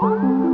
王。